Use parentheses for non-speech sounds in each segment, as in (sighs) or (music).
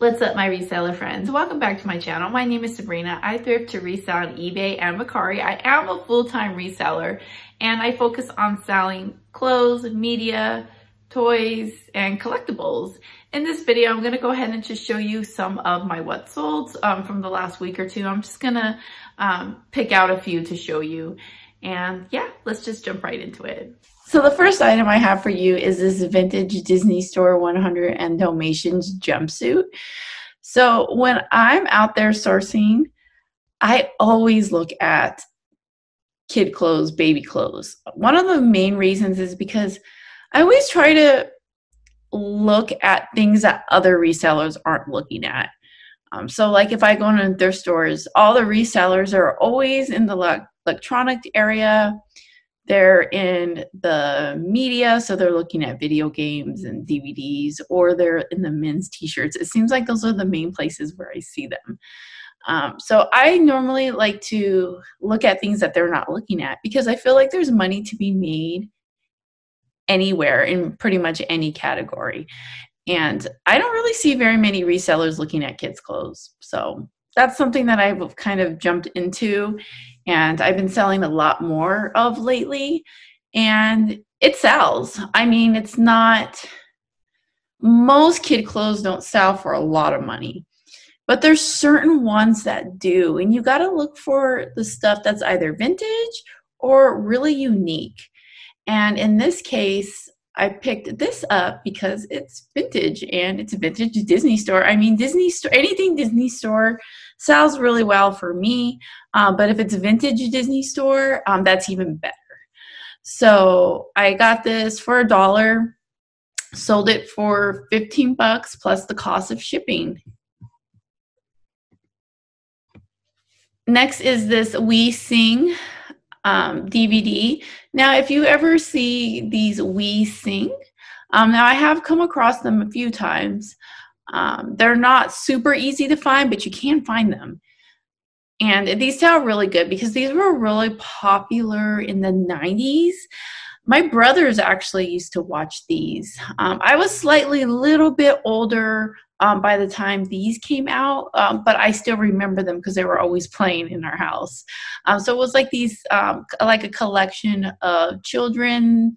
What's up my reseller friends? Welcome back to my channel. My name is Sabrina. I thrift to resell on eBay and Mercari. I am a full-time reseller and I focus on selling clothes, media, toys, and collectibles. In this video, I'm gonna go ahead and just show you some of my what solds um, from the last week or two. I'm just gonna um, pick out a few to show you. And yeah, let's just jump right into it. So the first item I have for you is this vintage Disney Store 100 and Dalmatians jumpsuit. So when I'm out there sourcing, I always look at kid clothes, baby clothes. One of the main reasons is because I always try to look at things that other resellers aren't looking at. Um, so like if I go into their stores, all the resellers are always in the electronic area they're in the media, so they're looking at video games and DVDs, or they're in the men's t shirts. It seems like those are the main places where I see them. Um, so I normally like to look at things that they're not looking at because I feel like there's money to be made anywhere in pretty much any category. And I don't really see very many resellers looking at kids' clothes. So that's something that I've kind of jumped into and I've been selling a lot more of lately and it sells. I mean, it's not most kid clothes don't sell for a lot of money. But there's certain ones that do and you got to look for the stuff that's either vintage or really unique. And in this case, I picked this up because it's vintage and it's a vintage Disney store. I mean, Disney store, anything Disney store sells really well for me. Um, but if it's a vintage Disney store, um, that's even better. So I got this for a dollar, sold it for 15 bucks plus the cost of shipping. Next is this We Sing um, DVD. Now, if you ever see these We Sing, um, now I have come across them a few times. Um, they're not super easy to find, but you can find them. And these sound really good because these were really popular in the 90s. My brothers actually used to watch these. Um, I was slightly a little bit older um, by the time these came out, um, but I still remember them because they were always playing in our house. Um, so it was like these, um, like a collection of children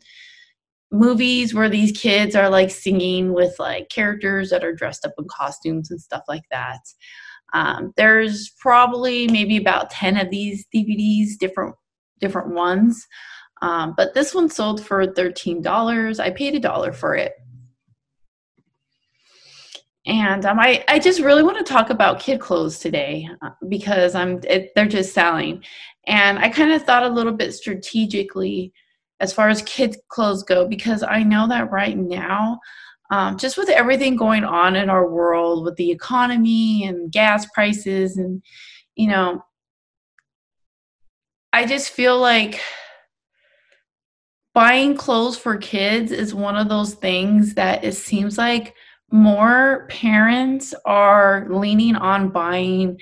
movies where these kids are like singing with like characters that are dressed up in costumes and stuff like that. Um, there's probably maybe about 10 of these DVDs, different different ones. Um, but this one sold for $13. I paid a dollar for it. And um, I, I just really want to talk about kid clothes today uh, because I'm it, they're just selling. And I kind of thought a little bit strategically as far as kids clothes go because I know that right now um, just with everything going on in our world with the economy and gas prices and you know i just feel like buying clothes for kids is one of those things that it seems like more parents are leaning on buying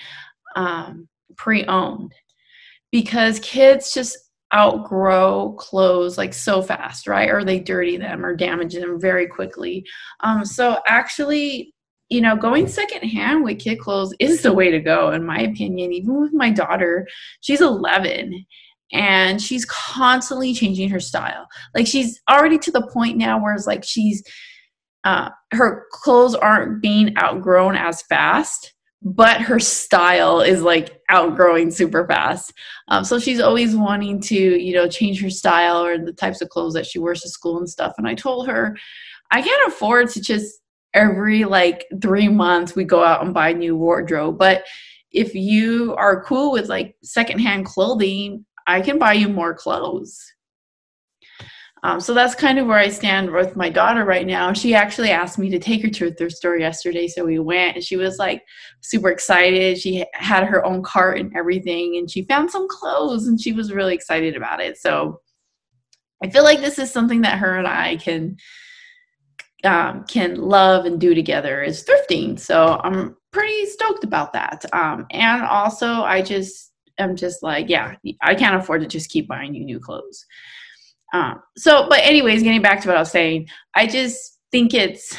um, pre-owned because kids just outgrow clothes like so fast, right? Or they dirty them or damage them very quickly. Um, so actually, you know, going secondhand with kid clothes is the way to go, in my opinion. Even with my daughter, she's 11 and she's constantly changing her style. Like she's already to the point now where it's like she's uh, her clothes aren't being outgrown as fast but her style is like outgrowing super fast. Um, so she's always wanting to, you know, change her style or the types of clothes that she wears to school and stuff. And I told her, I can't afford to just every like three months we go out and buy new wardrobe. But if you are cool with like secondhand clothing, I can buy you more clothes. Um, so that's kind of where I stand with my daughter right now. She actually asked me to take her to a thrift store yesterday, so we went, and she was like super excited. She had her own cart and everything, and she found some clothes, and she was really excited about it. So I feel like this is something that her and I can um, can love and do together is thrifting. So I'm pretty stoked about that. Um, and also, I just am just like, yeah, I can't afford to just keep buying you new clothes. Um, so, but anyways, getting back to what I was saying, I just think it's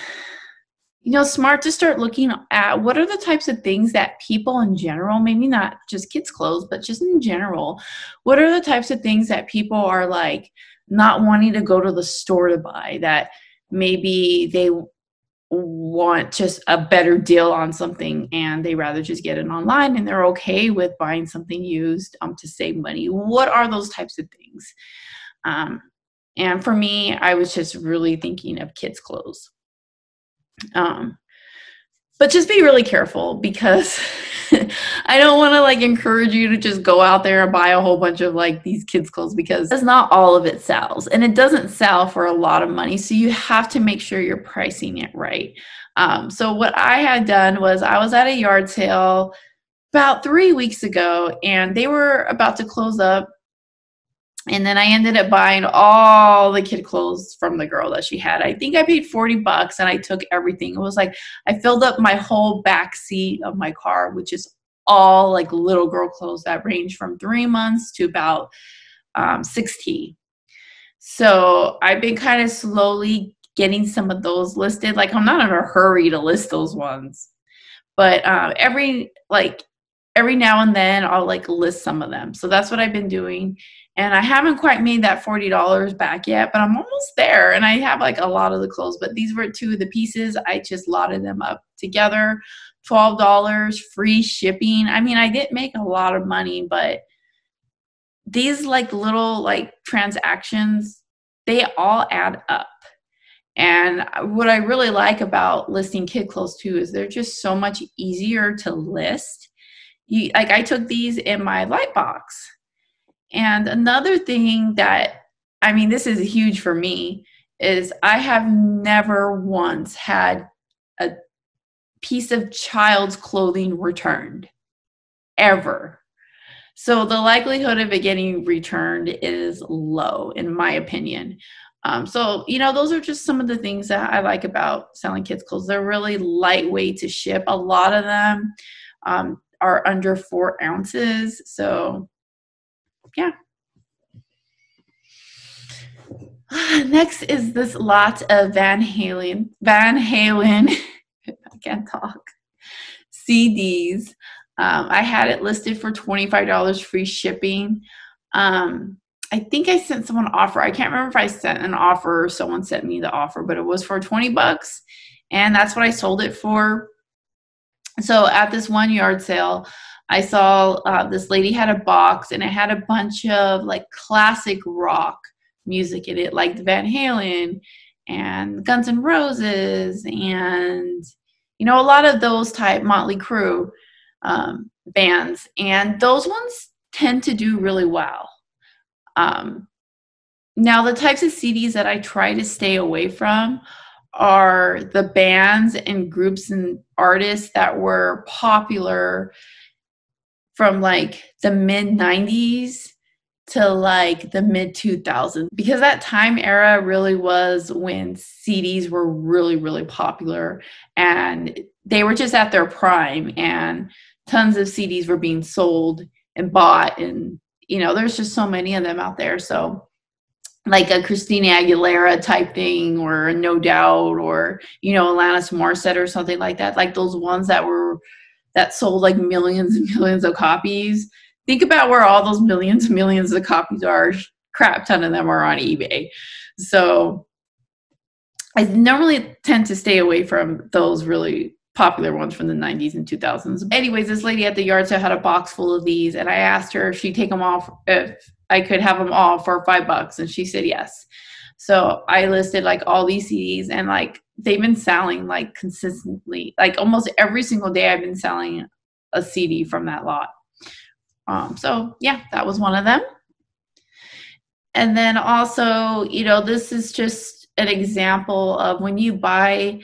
you know, smart to start looking at what are the types of things that people in general, maybe not just kids' clothes, but just in general, what are the types of things that people are like not wanting to go to the store to buy that maybe they want just a better deal on something and they rather just get it online and they're okay with buying something used um, to save money. What are those types of things? Um, and for me, I was just really thinking of kids' clothes. Um, but just be really careful because (laughs) I don't want to like encourage you to just go out there and buy a whole bunch of like these kids clothes because that's not all of it sells and it doesn't sell for a lot of money. So you have to make sure you're pricing it right. Um, so what I had done was I was at a yard sale about three weeks ago and they were about to close up and then I ended up buying all the kid clothes from the girl that she had. I think I paid 40 bucks and I took everything. It was like I filled up my whole back seat of my car, which is all like little girl clothes that range from three months to about um, 16. So I've been kind of slowly getting some of those listed. Like I'm not in a hurry to list those ones, but uh, every like every now and then I'll like list some of them. So that's what I've been doing and I haven't quite made that $40 back yet, but I'm almost there. And I have like a lot of the clothes, but these were two of the pieces. I just lotted them up together. $12 free shipping. I mean, I didn't make a lot of money, but these like little like transactions, they all add up. And what I really like about listing kid clothes too is they're just so much easier to list. You like I took these in my light box and another thing that, I mean, this is huge for me, is I have never once had a piece of child's clothing returned, ever. So the likelihood of it getting returned is low, in my opinion. Um, so, you know, those are just some of the things that I like about selling kids' clothes. They're really lightweight to ship. A lot of them um, are under four ounces. So, yeah. (sighs) Next is this lot of Van Halen, Van Halen, (laughs) I can't talk, CDs. Um, I had it listed for $25 free shipping. Um, I think I sent someone an offer. I can't remember if I sent an offer or someone sent me the offer, but it was for 20 bucks. And that's what I sold it for. So at this one yard sale, I saw uh, this lady had a box and it had a bunch of like classic rock music in it, like the Van Halen and Guns N' Roses and you know a lot of those type Motley Crue um, bands, and those ones tend to do really well. Um, now, the types of CDs that I try to stay away from are the bands and groups and artists that were popular from like the mid 90s to like the mid 2000s because that time era really was when CDs were really really popular and they were just at their prime and tons of CDs were being sold and bought and you know there's just so many of them out there. So like a Christina Aguilera type thing or No Doubt or you know Alanis Morissette or something like that like those ones that were that sold like millions and millions of copies. Think about where all those millions and millions of copies are. Crap ton of them are on eBay. So I normally tend to stay away from those really popular ones from the 90s and 2000s. Anyways, this lady at the yard sale had a box full of these, and I asked her if she'd take them off, if I could have them all for five bucks, and she said yes. So I listed like all these CDs, and like they've been selling like consistently like almost every single day i've been selling a cd from that lot. Um, so yeah that was one of them. And then also you know this is just an example of when you buy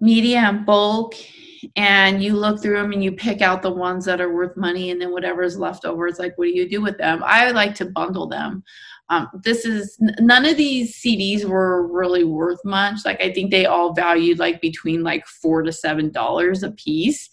media in bulk and you look through them and you pick out the ones that are worth money and then whatever is left over it's like what do you do with them i like to bundle them um, this is none of these CDs were really worth much. Like I think they all valued like between like four to seven dollars a piece.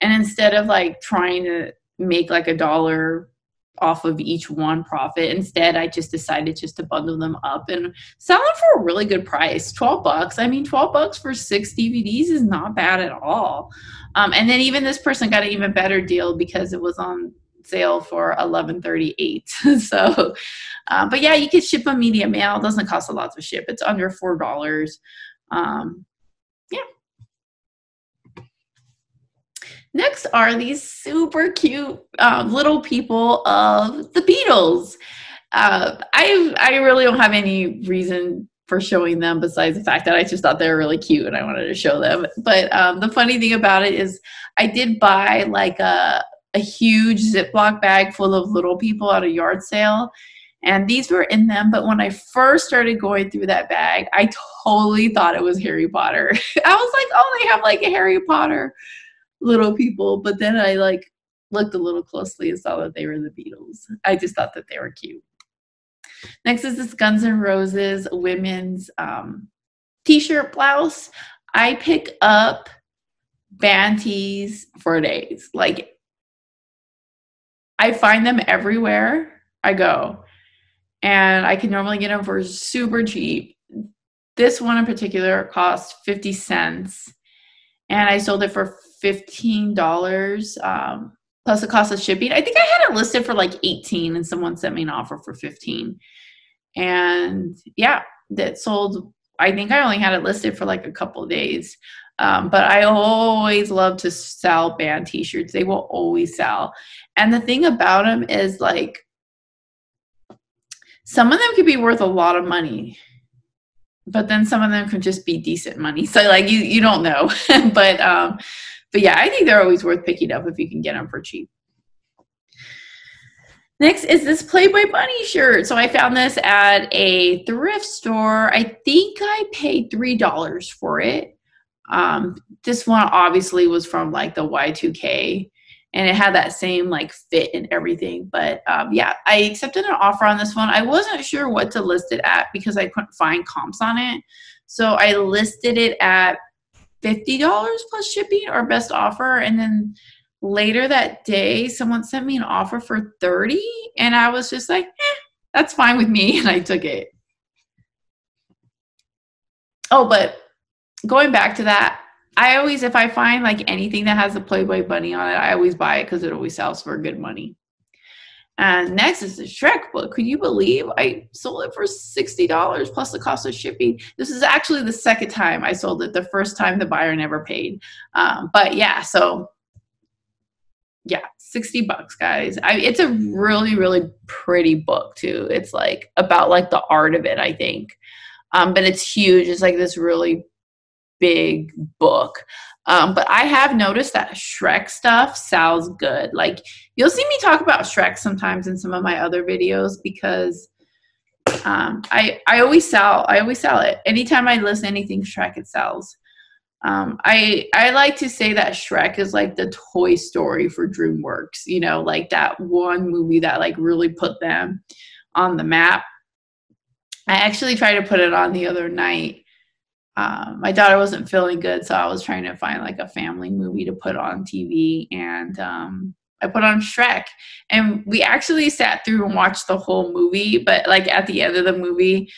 And instead of like trying to make like a dollar off of each one profit. Instead, I just decided just to bundle them up and sell them for a really good price 12 bucks. I mean, 12 bucks for six DVDs is not bad at all. Um, and then even this person got an even better deal because it was on sale for 1138 (laughs) so uh, but yeah you can ship a media mail it doesn't cost a lot to ship it's under four dollars um, yeah Next are these super cute uh, little people of the Beatles. Uh, I I really don't have any reason for showing them besides the fact that I just thought they were really cute and I wanted to show them. But um, the funny thing about it is I did buy like a, a huge Ziploc bag full of little people at a yard sale. And these were in them, but when I first started going through that bag, I totally thought it was Harry Potter. (laughs) I was like, oh, they have like a Harry Potter little people. But then I like looked a little closely and saw that they were the Beatles. I just thought that they were cute. Next is this Guns N' Roses women's um, t-shirt blouse. I pick up band tees for days. Like I find them everywhere I go. And I can normally get them for super cheap. This one in particular cost 50 cents. And I sold it for $15 um, plus the cost of shipping. I think I had it listed for like 18 and someone sent me an offer for 15. And yeah, that sold. I think I only had it listed for like a couple days. Um, but I always love to sell band t shirts. They will always sell. And the thing about them is like, some of them could be worth a lot of money but then some of them can just be decent money so like you you don't know (laughs) but um but yeah, I think they're always worth picking up if you can get them for cheap. Next is this Playboy Bunny shirt. So I found this at a thrift store. I think I paid $3 for it. Um, this one obviously was from like the Y2K and it had that same like fit and everything. But um, yeah, I accepted an offer on this one. I wasn't sure what to list it at because I couldn't find comps on it. So I listed it at $50 plus shipping or best offer. And then later that day, someone sent me an offer for 30 and I was just like, eh, that's fine with me. (laughs) And I took it. Oh, but going back to that, I always, if I find like anything that has a Playboy bunny on it, I always buy it because it always sells for good money. And next is the Shrek book. Could you believe I sold it for $60 plus the cost of shipping? This is actually the second time I sold it. The first time the buyer never paid. Um, but yeah, so yeah, 60 bucks, guys. I, it's a really, really pretty book too. It's like about like the art of it, I think. Um, but it's huge. It's like this really big book. Um, but I have noticed that Shrek stuff sounds good. Like you'll see me talk about Shrek sometimes in some of my other videos because um, I I always sell I always sell it. Anytime I list anything Shrek, it sells. Um, I I like to say that Shrek is like the Toy Story for DreamWorks. You know, like that one movie that like really put them on the map. I actually tried to put it on the other night um, my daughter wasn't feeling good, so I was trying to find like a family movie to put on TV, and um, I put on Shrek, and we actually sat through and watched the whole movie. But like at the end of the movie,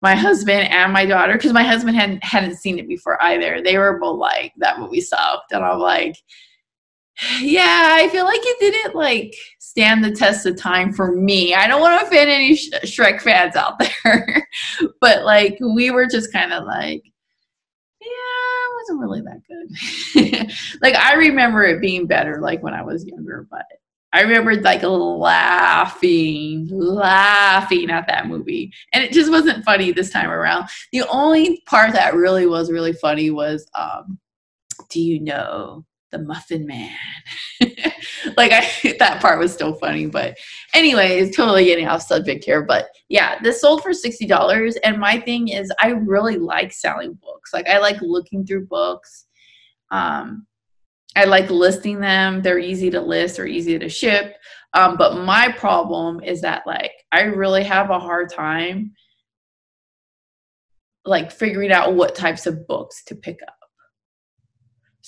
my husband and my daughter, because my husband hadn't hadn't seen it before either, they were both like, "That movie sucked," and I'm like, "Yeah, I feel like it didn't like stand the test of time for me. I don't want to offend any Sh- Shrek fans out (laughs) there, but like we were just kind of like, wasn't really that good. (laughs) like I remember it being better like when I was younger, but I remember like laughing, laughing at that movie. And it just wasn't funny this time around. The only part that really was really funny was um, do you know the Muffin Man. (laughs) like I (laughs) that part was still funny, but anyway, it's totally getting off subject here. But yeah, this sold for sixty dollars, and my thing is I really like selling books. Like I like looking through books. Um, I like listing them. They're easy to list or easy to ship. Um, but my problem is that like I really have a hard time like figuring out what types of books to pick up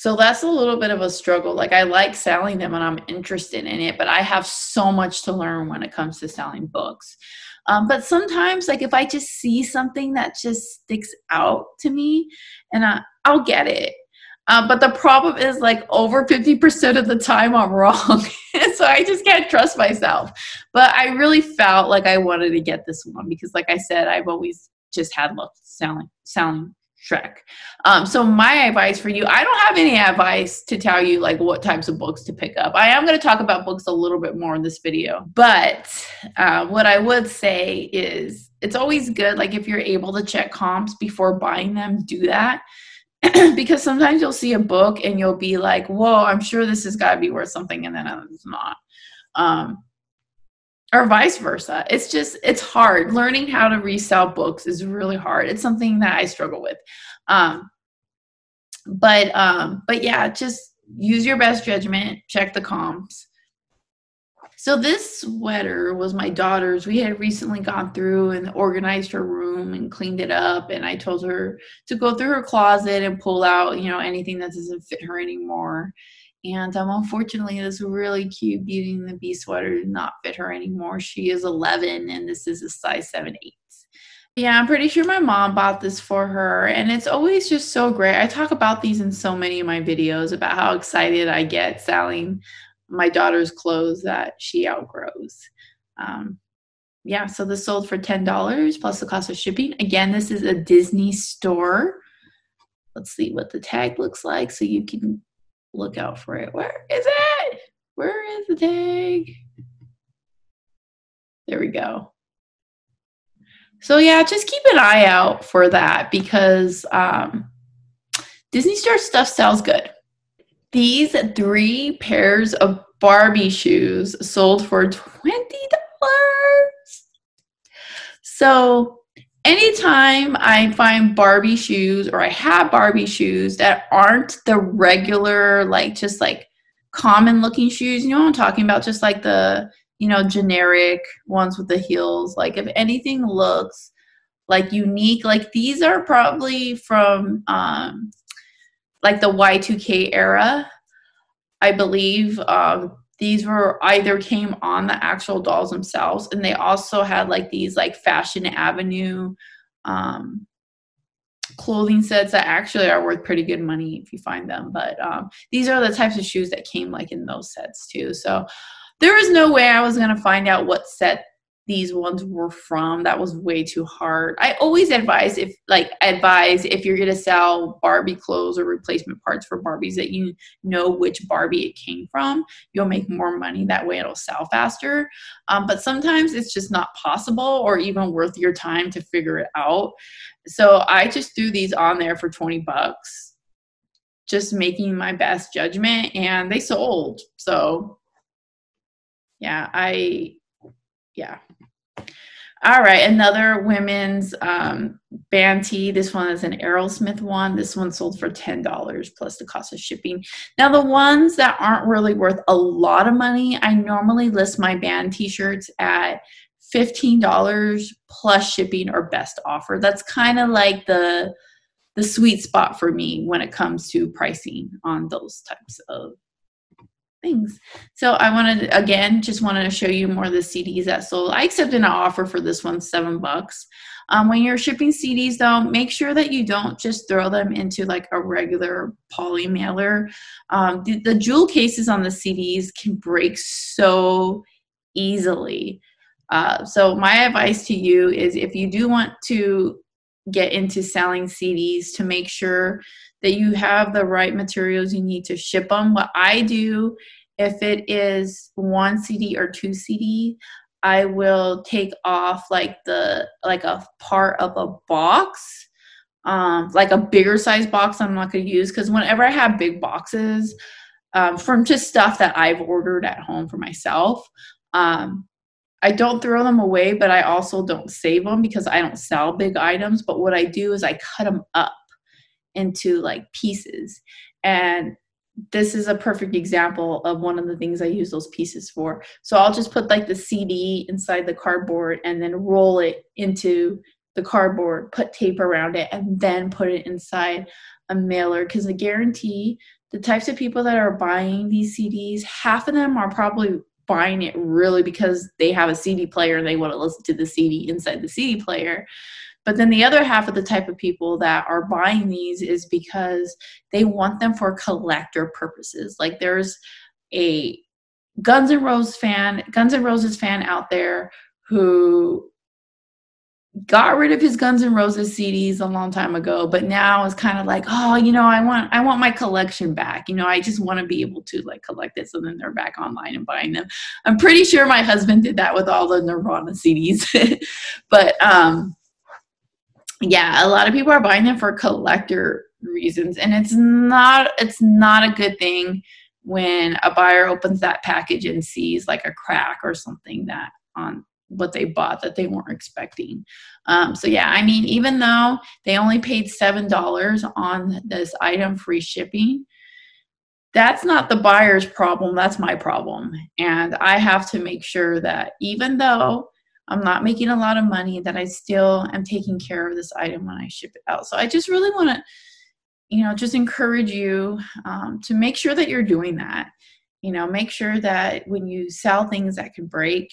So that's a little bit of a struggle. Like I like selling them and I'm interested in it, but I have so much to learn when it comes to selling books. Um, but sometimes, like if I just see something that just sticks out to me, and I, I'll get it. Uh, but the problem is, like over fifty percent of the time, I'm wrong, (laughs) so I just can't trust myself. But I really felt like I wanted to get this one because, like I said, I've always just had luck selling selling Shrek. Um, so my advice for you, I don't have any advice to tell you like what types of books to pick up. I am going to talk about books a little bit more in this video, but uh, what I would say is it's always good like if you're able to check comps before buying them, do that. (clears throat) because sometimes you'll see a book and you'll be like, "Whoa, I'm sure this has got to be worth something," and then it's not. Um, or vice versa. It's just it's hard. Learning how to resell books is really hard. It's something that I struggle with. Um, but um, but yeah, just use your best judgment. Check the comps. So this sweater was my daughter's. We had recently gone through and organized her room and cleaned it up. And I told her to go through her closet and pull out, you know, anything that doesn't fit her anymore. And um, unfortunately, this really cute Beauty and the Beast sweater did not fit her anymore. She is 11 and this is a size 7 8. Yeah, I'm pretty sure my mom bought this for her. And it's always just so great. I talk about these in so many of my videos about how excited I get selling my daughter's clothes that she outgrows. Um, yeah, so this sold for $10 plus the cost of shipping. Again, this is a Disney store. Let's see what the tag looks like so you can look out for it. Where is it? Where is the tag? There we go. So yeah, just keep an eye out for that because um, Disney Store stuff sells good. These three pairs of Barbie shoes sold for $20. So anytime I find Barbie shoes or I have Barbie shoes that aren't the regular, like just like common looking shoes, you know I'm talking about? Just like the, you know, generic ones with the heels. Like if anything looks like unique, like these are probably from um, like the Y2K era. I believe um, these were either came on the actual dolls themselves and they also had like these like fashion avenue um, clothing sets that actually are worth pretty good money if you find them but um, these are the types of shoes that came like in those sets too. So there was no way i was going to find out what set these ones were from. That was way too hard. I always advise if like advise if you're gonna sell Barbie clothes or replacement parts for Barbies that you know which Barbie it came from. You'll make more money that way. It'll sell faster. Um, but sometimes it's just not possible or even worth your time to figure it out. So I just threw these on there for 20 bucks, just making my best judgment, and they sold. So yeah, I yeah. All right, another women's um, band tee. This one is an Aerosmith one. This one sold for $10 plus the cost of shipping. Now, the ones that aren't really worth a lot of money, I normally list my band t shirts at $15 plus shipping or best offer. That's kind of like the the sweet spot for me when it comes to pricing on those types of things. So I wanted again just wanted to show you more of the CDs that sold. I accepted an offer for this one, seven bucks. Um, when you're shipping CDs though, make sure that you don't just throw them into like a regular poly mailer. Um, the, the jewel cases on the CDs can break so easily. Uh, so my advice to you is if you do want to get into selling CDs to make sure that you have the right materials you need to ship them. What I do, if it is one CD or two CD, I will take off like the like a part of a box, um, like a bigger size box. I'm not to use because whenever I have big boxes um, from just stuff that I've ordered at home for myself, um, I don't throw them away, but I also don't save them because I don't sell big items. But what I do is I cut them up into like pieces. And this is a perfect example of one of the things I use those pieces for. So I'll just put like the CD inside the cardboard and then roll it into the cardboard, put tape around it, and then put it inside a mailer because I guarantee the types of people that are buying these CDs, half of them are probably buying it really because they have a CD player and they want to listen to the CD inside the CD player. But then the other half of the type of people that are buying these is because they want them for collector purposes. Like there's a Guns N' Roses fan, Guns N' Roses fan out there who got rid of his Guns N' Roses CDs a long time ago, but now is kind of like, oh, you know, I want I want my collection back. You know, I just want to be able to like collect it. So then they're back online and buying them. I'm pretty sure my husband did that with all the Nirvana CDs, (laughs) but um, yeah, a lot of people are buying them for collector reasons, and it's not it's not a good thing when a buyer opens that package and sees like a crack or something that on what they bought that they weren't expecting. Um, so yeah, I mean, even though they only paid seven dollars on this item free shipping, that's not the buyer's problem. That's my problem, and I have to make sure that even though I'm not making a lot of money, that I still am taking care of this item when I ship it out. So I just really want to, you know, just encourage you um, to make sure that you're doing that. You know, make sure that when you sell things that can break,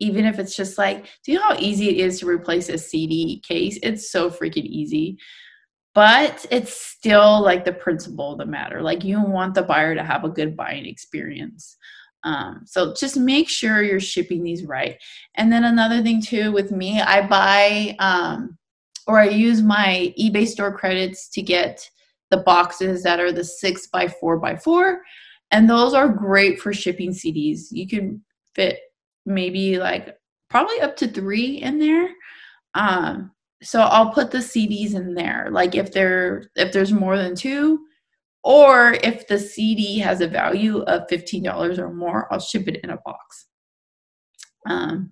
even if it's just like, do you know how easy it is to replace a CD case? It's so freaking easy. But it's still like the principle of the matter. Like you want the buyer to have a good buying experience. Um, so just make sure you're shipping these right. And then another thing too with me, I buy um, or I use my eBay store credits to get the boxes that are the six by four by four. And those are great for shipping CDs. You can fit maybe like probably up to three in there. Um, so I'll put the CDs in there. Like if there if there's more than two, or if the CD has a value of $15 or more, I'll ship it in a box. Um,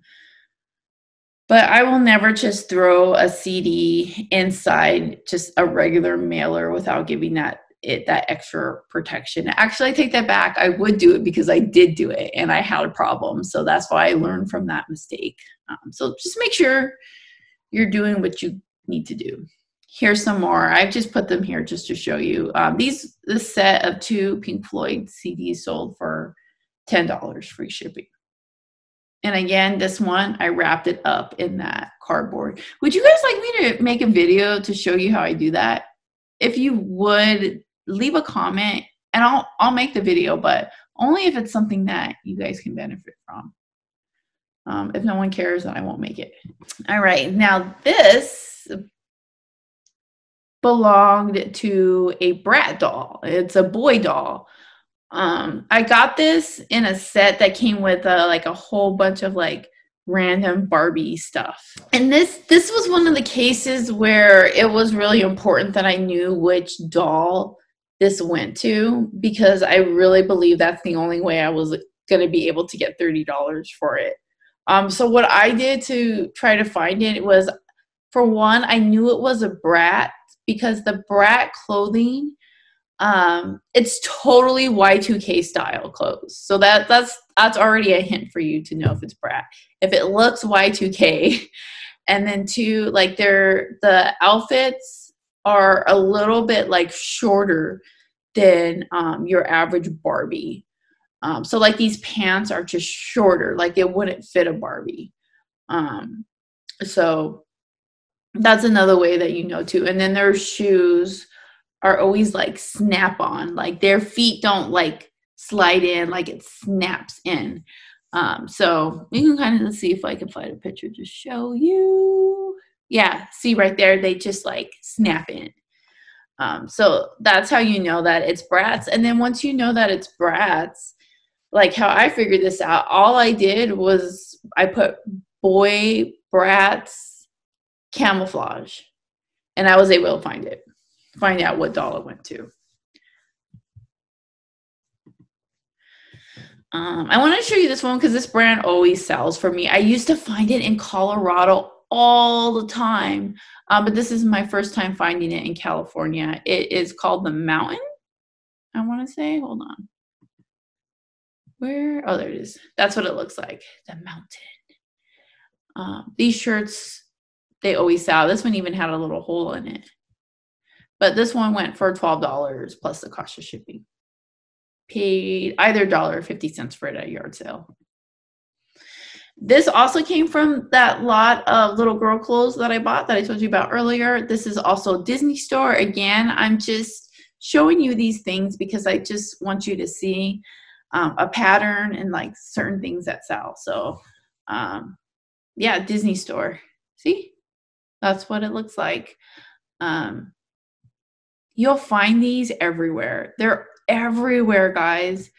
but I will never just throw a CD inside just a regular mailer without giving that it that extra protection. Actually, I take that back. I would do it because I did do it and I had a problem. So that's why I learned from that mistake. Um, so just make sure you're doing what you need to do. Here's some more. I've just put them here just to show you. Um, these this set of two Pink Floyd CDs sold for ten dollars free shipping. And again, this one I wrapped it up in that cardboard. Would you guys like me to make a video to show you how I do that? If you would, leave a comment and I'll I'll make the video, but only if it's something that you guys can benefit from. Um, if no one cares, then I won't make it. All right, now this belonged to a brat doll. It's a boy doll. Um, I got this in a set that came with a, like a whole bunch of like random Barbie stuff. And this this was one of the cases where it was really important that I knew which doll this went to because I really believe that's the only way I was going to be able to get $30 for it. Um, so what I did to try to find it was, for one, I knew it was a brat because the brat clothing, um, it's totally Y2K style clothes. So that that's that's already a hint for you to know if it's brat. If it looks Y2K, (laughs) and then two, like they're the outfits are a little bit like shorter than um, your average Barbie. Um, so like these pants are just shorter, like it wouldn't fit a Barbie. Um, so that's another way that you know too. And then their shoes are always like snap on, like their feet don't like slide in, like it snaps in. Um, so you can kind of see if I can find a picture to show you yeah, see right there, they just like snap in. Um, so that's how you know that it's Bratz. And then once you know that it's Bratz, like how I figured this out, all I did was I put boy Bratz camouflage and I was able to find it, find out what doll it went to. Um, I want to show you this one because this brand always sells for me. I used to find it in Colorado all the time. Um, but this is my first time finding it in California. It is called the Mountain. I want to say, hold on. Where? Oh, there it is. That's what it looks like. The Mountain. Um, these shirts, they always sell. This one even had a little hole in it. But this one went for $12 plus the cost of shipping. Paid either dollar fifty cents for it at yard sale. This also came from that lot of little girl clothes that I bought that I told you about earlier. This is also Disney store. Again, I'm just showing you these things because I just want you to see um, a pattern and like certain things that sell. So, um, yeah, Disney store. See, that's what it looks like. Um, You'll find these everywhere. They're everywhere, guys.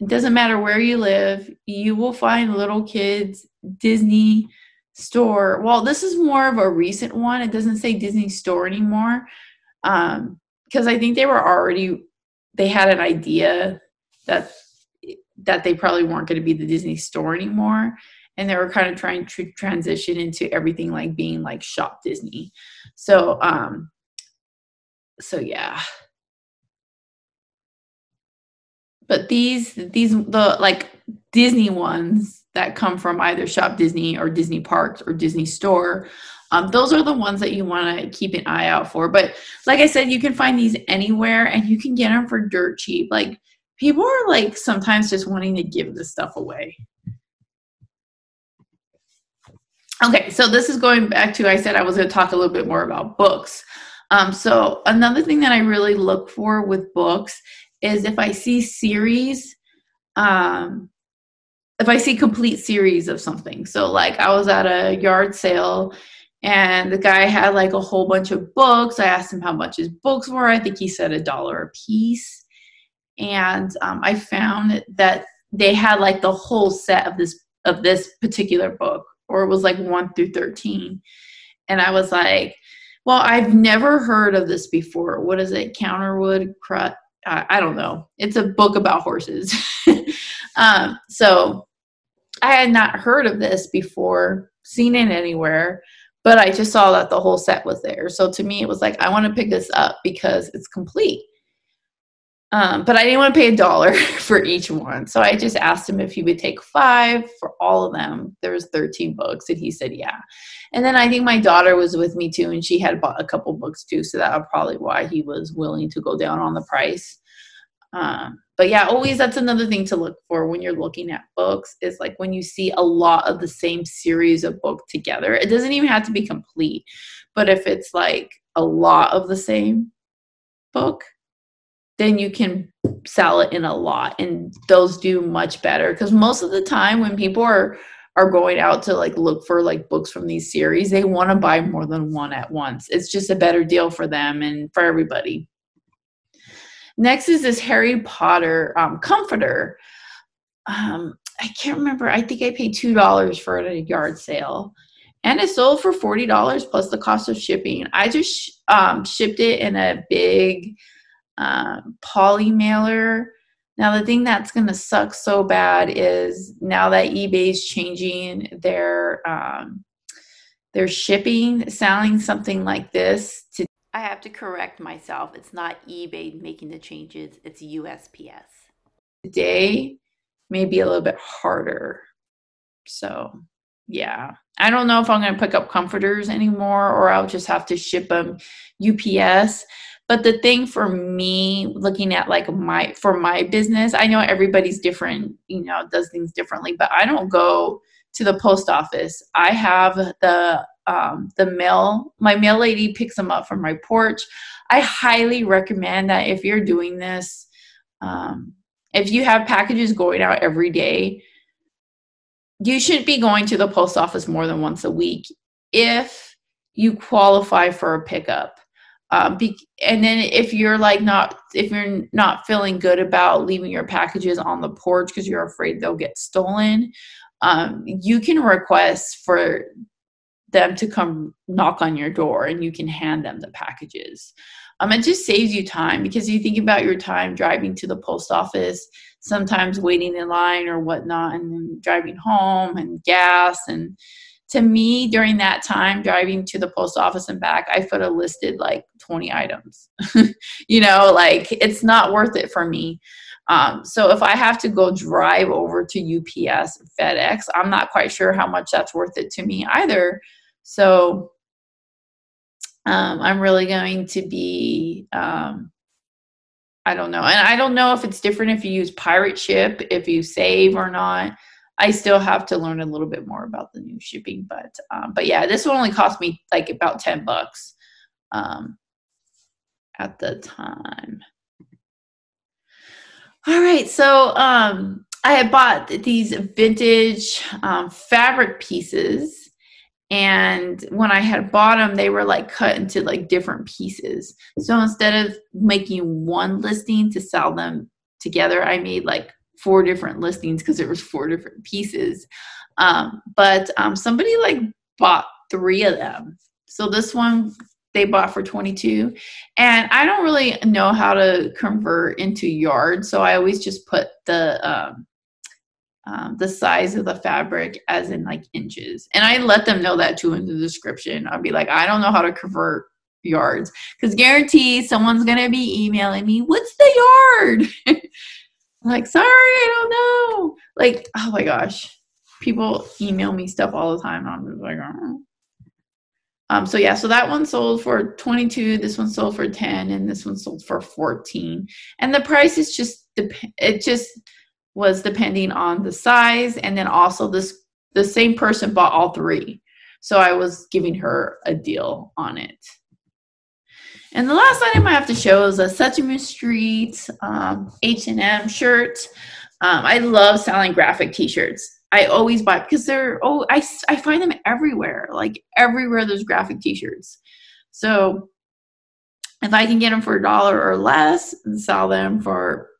It doesn't matter where you live, you will find little kids Disney store. Well, this is more of a recent one. It doesn't say Disney store anymore. Um, because I think they were already they had an idea that that they probably weren't going to be the Disney store anymore and they were kind of trying to transition into everything like being like shop Disney. So um so yeah but these these the like disney ones that come from either shop disney or disney parks or disney store um, those are the ones that you want to keep an eye out for. But like i said you can find these anywhere and you can get them for dirt cheap. Like people are like sometimes just wanting to give this stuff away. Okay so this is going back to i said i was going to talk a little bit more about books. Um, so another thing that I really look for with books is if I see series, um, if I see complete series of something. So like I was at a yard sale and the guy had like a whole bunch of books. I asked him how much his books were. I think he said a dollar a piece. And um, I found that they had like the whole set of this of this particular book, or it was like one through thirteen. And I was like, well, I've never heard of this before. What is it? Canterwood Crest? I, I don't know. It's a book about horses. (laughs) um, so I had not heard of this before, seen it anywhere, but I just saw that the whole set was there. So to me, it was like, I want to pick this up because it's complete. Um, but I didn't want to pay a dollar (laughs) for each one. So I just asked him if he would take five for all of them. There was 13 books and he said, yeah. And then I think my daughter was with me too and she had bought a couple books too. So that was probably why he was willing to go down on the price. Um, but yeah, always that's another thing to look for when you're looking at books is like when you see a lot of the same series of book together. It doesn't even have to be complete, but if it's like a lot of the same book, then you can sell it in a lot and those do much better. Because most of the time when people are are going out to like look for like books from these series they want to buy more than one at once. It's just a better deal for them and for everybody. Next is this harry potter um, comforter. Um, i can't remember. I think i paid two dollars for it at a yard sale and it sold for $40 plus the cost of shipping. I just um, shipped it in a big um, poly mailer. Now, the thing that's going to suck so bad is now that eBay's changing their um, their shipping, selling something like this to. I have to correct myself. It's not eBay making the changes. It's USPS. Today may be a little bit harder. So, yeah. I don't know if I'm going to pick up comforters anymore or I'll just have to ship them UPS. But the thing for me, looking at like my for my business, I know everybody's different, you know, does things differently, but I don't go to the post office. I have the um, the mail. My mail lady picks them up from my porch. I highly recommend that if you're doing this, um, if you have packages going out every day, you shouldn't be going to the post office more than once a week if you qualify for a pickup um, be, and then if you're like not if you're not feeling good about leaving your packages on the porch because you're afraid they'll get stolen um, you can request for them to come knock on your door and you can hand them the packages. Um, it just saves you time because you think about your time driving to the post office sometimes waiting in line or whatnot and then driving home and gas and to me during that time driving to the post office and back i could have listed like 20 items (laughs) you know like it's not worth it for me um, so if i have to go drive over to ups fedex i'm not quite sure how much that's worth it to me either so Um, I'm really going to be, um, I don't know. And I don't know if it's different if you use pirate ship, if you save or not. I still have to learn a little bit more about the new shipping, but um, but yeah, this one only cost me like about ten bucks um, at the time. All right, so um, I had bought these vintage um, fabric pieces, and when I had bought them, they were like cut into like different pieces. So instead of making one listing to sell them together, I made like four different listings because there was four different pieces. Um, but um, somebody like bought three of them. So this one they bought for 22 and I don't really know how to convert into yards. So I always just put the, um, um, the size of the fabric as in like inches. And I let them know that too in the description. I'll be like, I don't know how to convert yards because guarantee someone's going to be emailing me, what's the yard? (laughs) like, sorry, I don't know. Like, oh my gosh. People email me stuff all the time. I'm just like, oh. Um, so yeah, so that one sold for 22, this one sold for 10, and this one sold for 14. And the price is just, it just was depending on the size. And then also this, the same person bought all three. So I was giving her a deal on it. And the last item I have to show is a Sesame Street um, H&M shirt. Um, I love selling graphic t-shirts. I always buy because they're, oh, I, I find them everywhere. Like everywhere there's graphic t-shirts. So if I can get them for a dollar or less and sell them for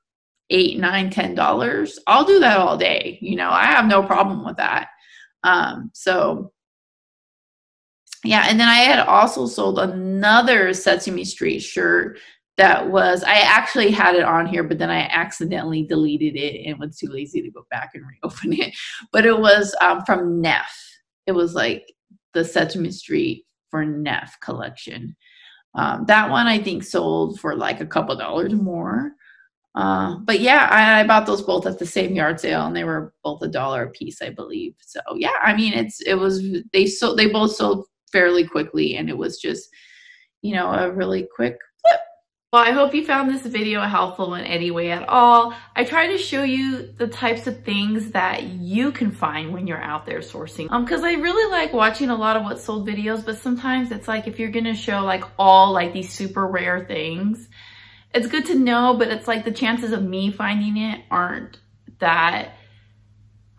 eight, nine, ten dollars, I'll do that all day. You know, I have no problem with that. Um, so yeah, and then I had also sold another Sesame Street shirt that was I actually had it on here, but then I accidentally deleted it and was too lazy to go back and reopen it. (laughs) But it was um, from Neff. It was like the Sesame Street for Neff collection. Um, that one I think sold for like a couple dollars more. Uh, but yeah, I, I, bought those both at the same yard sale, and they were both a dollar a piece, I believe. So yeah, I mean, it's it was they sold they both sold fairly quickly and it was just, you know, a really quick flip. Well, I hope you found this video helpful in any way at all. I try to show you the types of things that you can find when you're out there sourcing. Um, cause I really like watching a lot of what sold videos, but sometimes it's like if you're gonna show like all like these super rare things, it's good to know, but it's like the chances of me finding it aren't that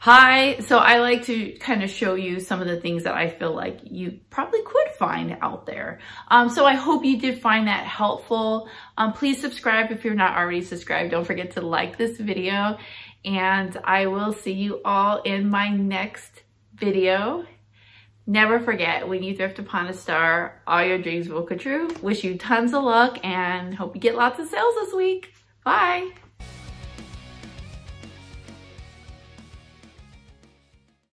Hi, so I like to kind of show you some of the things that I feel like you probably could find out there. Um, so I hope you did find that helpful. Um, please subscribe if you're not already subscribed. Don't forget to like this video and I will see you all in my next video. Never forget, when you thrift upon a star, all your dreams will come true. Wish you tons of luck and hope you get lots of sales this week. Bye.